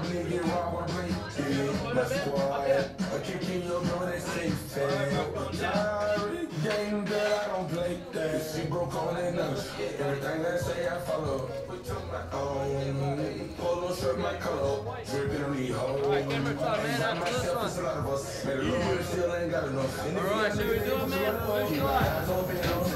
nigga get robbed or break. Yeah, my squad. I kick in your door, they say fat. Game girl, I don't play that. She broke on that nose. Everything they say, I follow. Um, polo shirt, my color. Dripping on these hoes. Alright, camera time, man. After this Myself, it's a lot of us. Man, the still ain't got enough. Alright, should we do it, man? Let's.